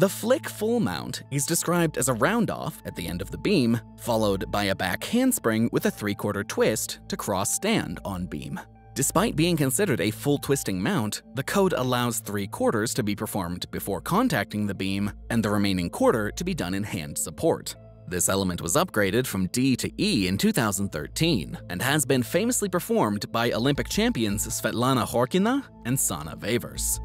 The Flic Full mount is described as a roundoff at the end of the beam, followed by a back handspring with a three-quarter twist to cross stand on beam. Despite being considered a full twisting mount, the code allows three quarters to be performed before contacting the beam and the remaining quarter to be done in hand support. This element was upgraded from D to E in 2013 and has been famously performed by Olympic champions Svetlana Khorkina and Sanne Wevers.